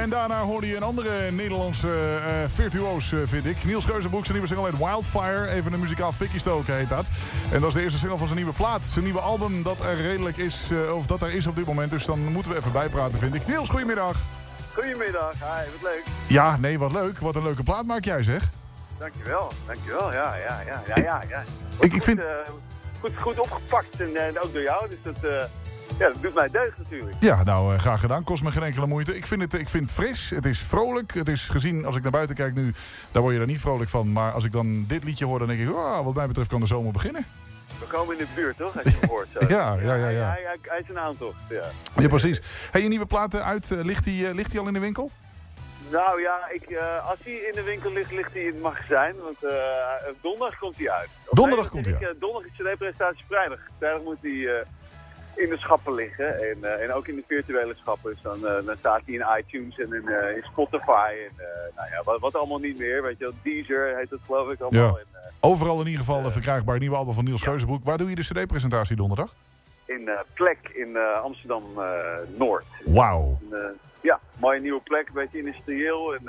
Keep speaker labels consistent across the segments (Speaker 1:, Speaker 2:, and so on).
Speaker 1: En daarna hoorde je een andere Nederlandse uh, virtuoos, uh, vind ik. Niels Geuzenbroek, zijn nieuwe single heet Wildfire. Even een muzikaal fikkie stoken heet dat. En dat is de eerste single van zijn nieuwe plaat. Zijn nieuwe album dat er redelijk is, uh, of dat er is op dit moment. Dus dan moeten we even bijpraten, vind ik. Niels, goedemiddag.
Speaker 2: Goedemiddag, hi, wat leuk.
Speaker 1: Ja, nee, wat leuk. Wat een leuke plaat maak jij, zeg.
Speaker 2: Dankjewel, dankjewel. Ja, ja, ja, ja, ja. ja.
Speaker 1: Ik, ik vind...
Speaker 2: goed, goed opgepakt en ook door jou, dus dat... Ja, dat doet mij deugd natuurlijk.
Speaker 1: Ja, nou, uh, graag gedaan. Kost me geen enkele moeite. Ik vind, het, ik vind het fris. Het is vrolijk. Het is gezien, als ik naar buiten kijk nu, daar word je er niet vrolijk van. Maar als ik dan dit liedje hoor, dan denk ik, oh, wat mij betreft kan de zomer beginnen.
Speaker 2: We komen in de buurt, toch? Als je hem hoort. Zo.
Speaker 1: ja, ja, ja. ja.
Speaker 2: Hij, hij, hij, is een aantocht, ja.
Speaker 1: Ja, precies. Hey, je nieuwe platen uit, uh, ligt die, uh, ligt die al in de winkel?
Speaker 2: Nou ja, ik, uh, als hij in de winkel ligt, ligt hij in het magazijn. Want donderdag komt hij uit.
Speaker 1: Donderdag komt hij uit?
Speaker 2: donderdag is de presentatie vrijdag. Vrijdag moet hij in de schappen liggen. En, uh, en ook in de virtuele schappen. Dus dan, uh, dan staat hij in iTunes en in, uh, in Spotify. En nou ja, wat, wat, allemaal niet meer. Weet je wel, Deezer heet het geloof ik allemaal.
Speaker 1: Ja. En, Overal in ieder geval verkrijgbaar. Nieuwe album van Niels ja. Geuzenbroek. Waar doe je de cd-presentatie donderdag?
Speaker 2: In Plek in Amsterdam-Noord.
Speaker 1: Wauw.
Speaker 2: ja, mooie nieuwe plek. Een beetje industrieel. En,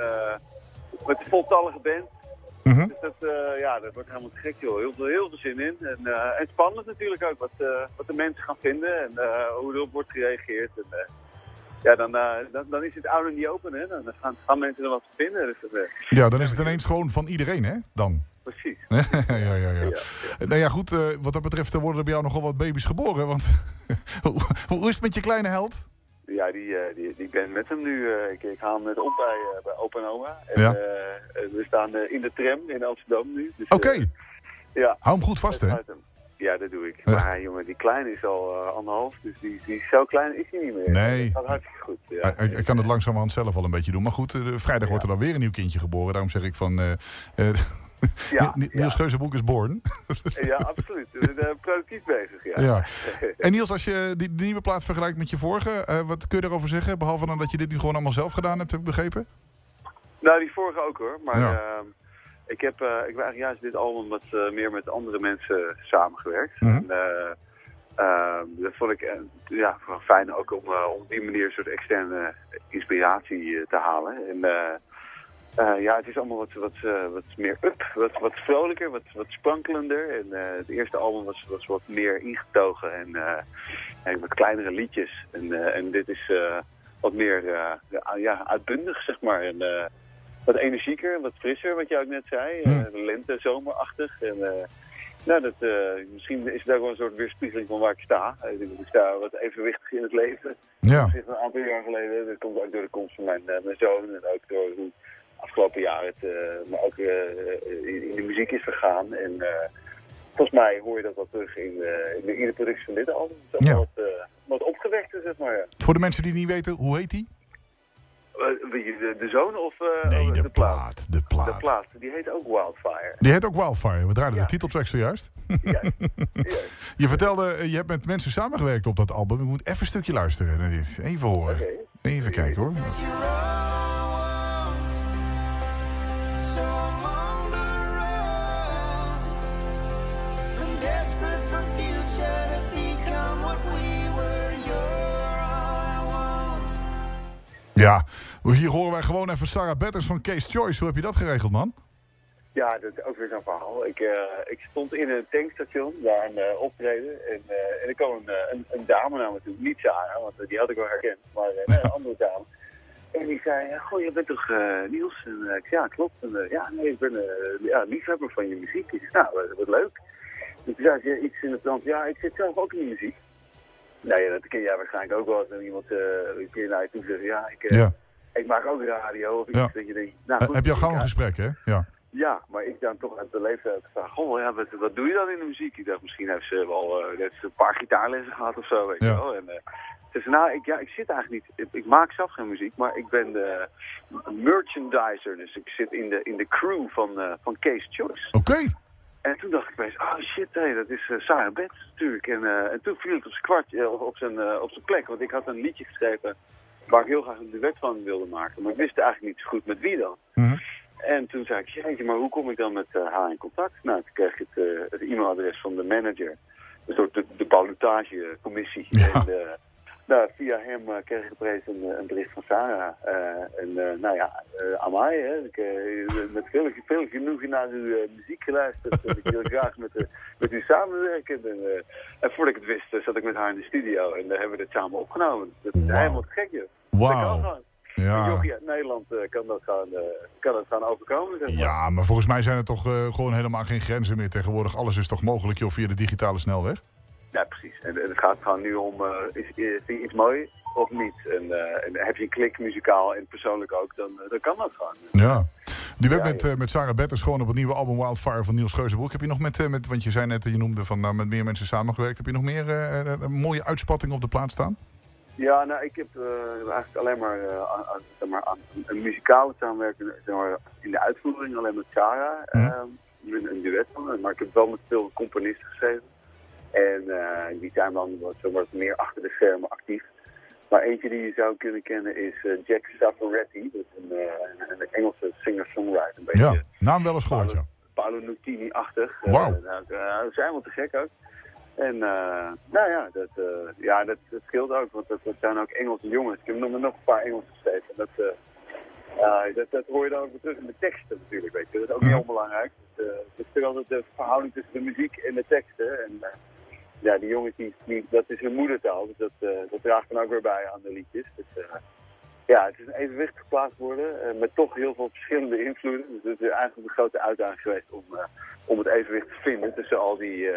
Speaker 2: met een voltallige band.
Speaker 1: Mm -hmm.
Speaker 2: Dus dat, uh, ja, dat wordt helemaal te gek, joh. Heel, veel, heel veel zin in. En, uh, en spannend natuurlijk ook, wat, uh, wat de mensen gaan vinden en hoe erop wordt gereageerd. En, ja, dan, dan, dan, is het out in the open, hè. Dan gaan, gaan mensen er wat vinden. Dus,
Speaker 1: ja, dan is het ineens gewoon van iedereen, hè, dan.
Speaker 2: Precies.
Speaker 1: ja, ja, ja, Nou ja, goed, wat dat betreft worden er bij jou nogal wat baby's geboren. Want hoe, hoe is het met je kleine held?
Speaker 2: Ja, die, die, die ben met hem nu. Ik, ik, haal hem net op bij, bij Open Oma. En, ja. We staan in de tram in Amsterdam nu. Dus,
Speaker 1: Oké. Okay.
Speaker 2: ja.
Speaker 1: Hou hem goed vast, hè?
Speaker 2: Ja, dat doe ik. Maar jongen, die kleine is al anderhalf, dus die, die zo klein is hij niet meer.
Speaker 1: Nee.
Speaker 2: Dat gaat hartstikke goed. Ja.
Speaker 1: Hij, hij kan het langzamerhand zelf al een beetje doen. Maar goed, vrijdag wordt er dan weer een nieuw kindje geboren. Daarom zeg ik van...
Speaker 2: Ja,
Speaker 1: Niels ja. Geuzenboek is born.
Speaker 2: ja, absoluut. We zijn productief bezig, ja.
Speaker 1: ja. En Niels, als je die, die nieuwe plaat vergelijkt met je vorige, uh, wat kun je erover zeggen? Behalve dan dat je dit nu gewoon allemaal zelf gedaan hebt, heb ik begrepen?
Speaker 2: Nou, die vorige ook hoor. Maar ja. uh, ik heb, uh, ik heb eigenlijk juist dit album wat uh, meer met andere mensen samengewerkt.
Speaker 1: Mm -hmm.
Speaker 2: en, dat vond ik ja, fijn ook om op die manier een soort externe inspiratie te halen. En uh, ja, het is allemaal wat, wat, uh, wat meer up, wat, wat vrolijker, wat, wat sprankelender. En uh, het eerste album was, was wat meer ingetogen en, en wat kleinere liedjes. En, en dit is wat meer ja, uitbundig, zeg maar. En wat energieker, wat frisser, wat jij ook net zei.
Speaker 1: Hmm.
Speaker 2: lente, zomerachtig. En, nou, dat, misschien is het ook wel een soort weerspiegeling van waar ik sta. Ik sta wat evenwichtig in het leven.
Speaker 1: Ja.
Speaker 2: Dat een aantal jaar geleden. Dat komt ook door de komst van mijn, mijn zoon en ook door hoe afgelopen jaar het, uh, maar ook uh, in de muziek is vergaan. En uh, volgens mij hoor je dat wel terug in, in, de, in de productie van dit album. Dat
Speaker 1: ja.
Speaker 2: wat, wat opgewekte, zeg maar.
Speaker 1: Voor de mensen die niet weten, hoe heet die?
Speaker 2: De, de zoon of
Speaker 1: nee, de,
Speaker 2: de
Speaker 1: plaat. plaat. De plaat.
Speaker 2: De plaat. Die heet ook Wildfire.
Speaker 1: Die heet ook Wildfire. We draaiden ja. de titeltrack zojuist.
Speaker 2: Ja.
Speaker 1: je vertelde, je hebt met mensen samengewerkt op dat album. Ik moet even een stukje luisteren naar dit. Even horen.
Speaker 2: Okay.
Speaker 1: Even kijken hoor. Ja, hier horen wij gewoon even Sarah Betters van Case Choice. Hoe heb je dat geregeld, man?
Speaker 2: Ja, dat is ook weer zo'n verhaal. Ik, uh, ik stond in een tankstation, daar een uh, optreden. En, uh, en er kwam een, een, een, dame naar me toe. Niet Sarah, want die had ik wel herkend. Maar een andere dame. En die zei, goh, je bent toch Niels? En ik zei, ja, klopt. En, ja, nee, ik ben ja, liefhebber van je muziek. Ik zei, nou, wat leuk. En toen zei ze iets in het land, ja, ik zit zelf ook in de muziek. Nee, dat ken jij waarschijnlijk ook wel. Als iemand uh, een keer naar je toe zegt, ja, ik, uh,
Speaker 1: ja.
Speaker 2: ik maak ook radio. Of iets
Speaker 1: ja.
Speaker 2: dat je denkt, nou, goed,
Speaker 1: Heb je al gauw een gesprek, hè? Ja.
Speaker 2: Ja, maar ik dan toch uit de leeftijd vraag, goh, ja, wat, wat doe je dan in de muziek? Ik dacht, misschien heeft ze wel uh, net een paar gitaarlessen gehad of zo, weet je wel. En, ze zei, nou, ik, ja, ik zit eigenlijk niet, ik, ik maak zelf geen muziek, maar ik ben de merchandiser. Dus ik zit in de, in de crew van, van Case Choice.
Speaker 1: Oké. Okay.
Speaker 2: En toen dacht ik opeens, oh shit, hey, dat is uh, Sarah Betts natuurlijk. En, uh, en toen viel het op zijn kwart, uh, op, zijn, op zijn plek. Want ik had een liedje geschreven waar ik heel graag een duet van wilde maken. Maar ik wist eigenlijk niet zo goed met wie dan.
Speaker 1: Mm -hmm.
Speaker 2: En toen zei ik, jeetje, maar hoe kom ik dan met haar in contact? Nou, toen kreeg ik het, het e-mailadres van de manager. Een soort de, de ballotagecommissie.
Speaker 1: Ja.
Speaker 2: En, Nou, via hem uh, kreeg ik opeens een, een, bericht van Sarah. Uh, en uh, nou ja, aan mij. Hè. Ik met veel, veel genoegen naar uw muziek geluisterd. en ik wil graag met, met u samenwerken. En, en, voordat ik het wist, zat ik met haar in de studio. En daar hebben we het samen opgenomen. Dat is wow. helemaal gek, joh.
Speaker 1: Wauw.
Speaker 2: Ja. Jochie uit Nederland kan, dat gaan, kan dat gaan overkomen. Zeg maar.
Speaker 1: Ja, maar volgens mij zijn er toch gewoon helemaal geen grenzen meer tegenwoordig. Alles is toch mogelijk joh, via de digitale snelweg?
Speaker 2: Ja, precies. En, het gaat gewoon nu om, uh, is, is, is iets mooi of niet? En, uh, en, heb je een klik muzikaal en persoonlijk ook, dan, dan kan dat gewoon.
Speaker 1: Ja. Die werd met, uh, met Sarah Betters gewoon op het nieuwe album Wildfire van Niels Geuzenbroek. Heb je nog met, met want je zei net, je noemde van nou, met meer mensen samengewerkt. Heb je nog meer mooie uitspattingen op de plaat staan?
Speaker 2: Ja, nou, ik heb eigenlijk alleen maar, aan, zeg maar een muzikale samenwerking zeg maar, in de uitvoering, alleen met Sarah. Hm. een, een duet van, maar ik heb wel met veel componisten geschreven. En uh, die zijn dan wat, wat meer achter de schermen actief. Maar eentje die je zou kunnen kennen is uh, Jack Savoretti. Dat is een, uh, een Engelse singer-songwriter. Een beetje,
Speaker 1: ja, naam wel eens gehoord, ja.
Speaker 2: Paolo Nutini-achtig.
Speaker 1: Wauw.
Speaker 2: Uh, zijn wel te gek ook. En nou ja, dat, ja dat, dat, scheelt ook, want dat, dat, zijn ook Engelse jongens. Ik heb nog, nog een paar Engelse steeds. En dat, dat, dat hoor je dan ook weer terug in de teksten natuurlijk, weet je. Dat is ook heel mhm. onbelangrijk. Dus, het is altijd de verhouding tussen de muziek en de teksten. En, ja, die jongens, die, dat is hun moedertaal. Dus dat, uh, dat draagt dan ook weer bij aan de liedjes. Dus, uh, ja, het is een evenwicht geplaatst worden uh, met toch heel veel verschillende invloeden. Dus het is eigenlijk een grote uitdaging geweest om, om het evenwicht te vinden tussen al die,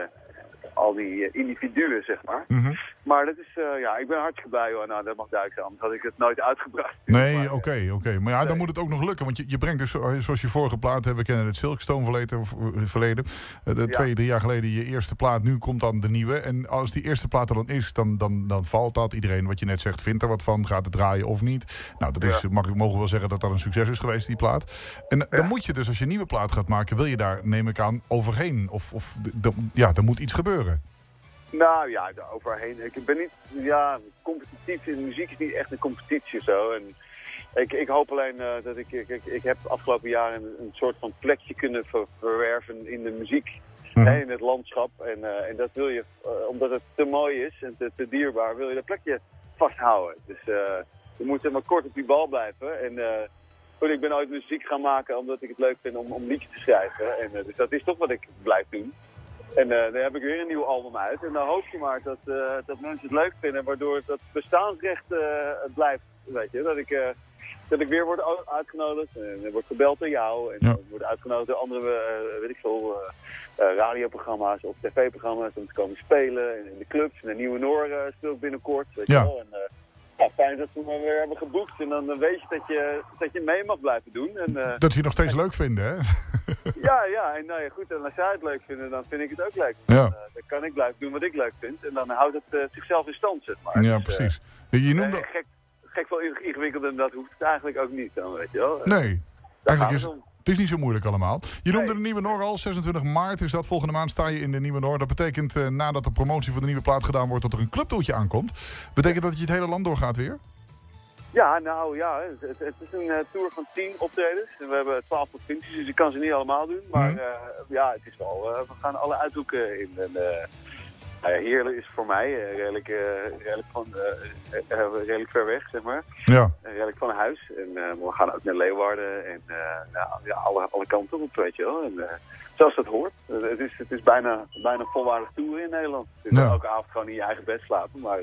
Speaker 2: al die individuen, zeg maar.
Speaker 1: -hmm.
Speaker 2: Maar dat is, uh, ja, ik ben hartstikke blij hoor. Nou, dat mag duidelijk zijn, anders had ik het nooit uitgebracht.
Speaker 1: Nee, oké, oké. Okay. Maar ja, nee. dan moet het ook nog lukken. Want je, je brengt dus, zoals je vorige plaat hebt, we kennen het Silkstone verleden. verleden uh, ja. Twee, drie jaar geleden je eerste plaat, nu komt dan de nieuwe. En als die eerste plaat er dan is, dan, dan, dan valt dat. Iedereen, wat je net zegt, vindt er wat van. Gaat het draaien of niet? Nou, dat is, ja. mag ik mogen wel zeggen dat dat een succes is geweest, die plaat. En ja. dan moet je dus, als je een nieuwe plaat gaat maken, wil je daar, neem ik aan, overheen. Of, of ja, er moet iets gebeuren.
Speaker 2: Nou ja, overheen. Ik ben niet, ja, competitief in muziek is niet echt een competitie zo. En ik, ik hoop alleen uh, dat ik, ik, ik, heb afgelopen jaren een, een soort van plekje kunnen ver, verwerven in de muziek. Mm. Hè, in het landschap. En, uh, en dat wil je, uh, omdat het te mooi is en te, te, dierbaar, wil je dat plekje vasthouden. Dus je moet maar kort op die bal blijven. En goed, ik ben ooit muziek gaan maken omdat ik het leuk vind om, om liedjes te schrijven. En, dus dat is toch wat ik blijf doen. En uh, dan heb ik weer een nieuw album uit. En dan hoop je maar dat, uh, dat mensen het leuk vinden, waardoor dat bestaansrecht uh, blijft. Weet je, dat ik, dat ik weer word uitgenodigd. En er wordt gebeld door jou. En ja. wordt uitgenodigd door andere, weet ik veel, radioprogramma's of tv-programma's om te komen spelen. En in de clubs. En de Nieuwe Noor speelt binnenkort. Weet
Speaker 1: ja.
Speaker 2: je wel. En, ja, fijn dat we me weer hebben geboekt. En dan weet je dat je, dat je mee mag blijven doen. En,
Speaker 1: dat je het nog steeds leuk vinden, hè?
Speaker 2: ja, ja. En nou ja, goed. En als jij het leuk vindt, dan vind ik het ook leuk.
Speaker 1: Ja.
Speaker 2: Dan, uh, dan kan ik blijven doen wat ik leuk vind. En dan houdt het uh, zichzelf in stand, zeg maar.
Speaker 1: Ja,
Speaker 2: dus,
Speaker 1: precies. je noemde...
Speaker 2: gek, gek veel ingewikkelder dan dat hoeft het eigenlijk ook niet dan, weet je wel.
Speaker 1: Nee. Eigenlijk is... Het is niet zo moeilijk allemaal. Je noemde nee. de Nieuwe Noor al. 26 maart is dat. Volgende maand sta je in de Nieuwe Noor. Dat betekent nadat de promotie van de nieuwe plaat gedaan wordt... dat er een clubtoertje aankomt. Betekent dat je het hele land doorgaat weer?
Speaker 2: Ja, nou ja, het, het is een uh, tour van 10 optredens. We hebben 12 provincies, dus ik kan ze niet allemaal doen. Maar mm. uh, ja, het is wel, uh, we gaan alle uithoeken in. En, Heerlen is voor mij redelijk, redelijk, van, redelijk ver weg, zeg maar.
Speaker 1: Ja.
Speaker 2: redelijk van huis. En we gaan ook naar Leeuwarden en nou, ja, alle, alle kanten op, weet je wel. En, zoals dat hoort. het is, het is bijna, bijna volwaardig tour in Nederland. Dus ja. elke avond gewoon in je eigen bed slapen, maar...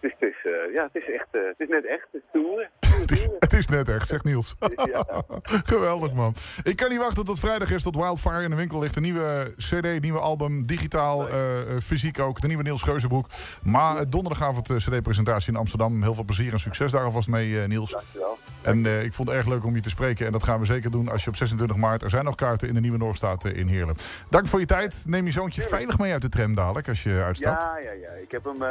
Speaker 2: Dus het is, uh, ja, het is echt, uh, het is net echt. Het is toeren.
Speaker 1: Het is, het is net echt, zegt Niels. Ja. Geweldig, man. Ik kan niet wachten tot vrijdag is, tot Wildfire in de winkel ligt. Een nieuwe cd, nieuwe album, digitaal, uh, fysiek ook. De nieuwe Niels Geuzenboek. Maar donderdagavond cd-presentatie in Amsterdam. Heel veel plezier en succes daar alvast mee, Niels.
Speaker 2: Dankjewel.
Speaker 1: En ik vond het erg leuk om je te spreken. En dat gaan we zeker doen als je op 26 maart... Er zijn nog kaarten in de Nieuwe Noordstaat in Heerlen. Dank voor je tijd. Neem je zoontje veilig mee uit de tram dadelijk als je uitstapt.
Speaker 2: Ja, ja, ja. Ik heb hem,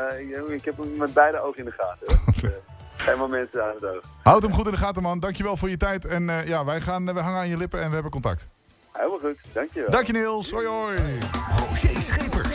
Speaker 2: ik heb hem met beide ogen in de gaten. helemaal mensen aan het oog.
Speaker 1: Houd hem goed in de gaten, man. Dankjewel voor je tijd. En uh, ja, wij gaan, we hangen aan je lippen en we hebben contact.
Speaker 2: Helemaal goed. Dankjewel.
Speaker 1: Dank je, Niels. Hoi, hoi.
Speaker 3: Roger Schepers.